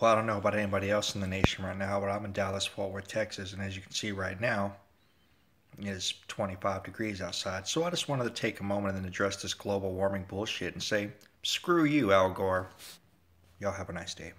Well, I don't know about anybody else in the nation right now, but I'm in Dallas, Fort Worth, Texas, and as you can see right now, it is 25 degrees outside. So I just wanted to take a moment and address this global warming bullshit and say, screw you, Al Gore. Y'all have a nice day.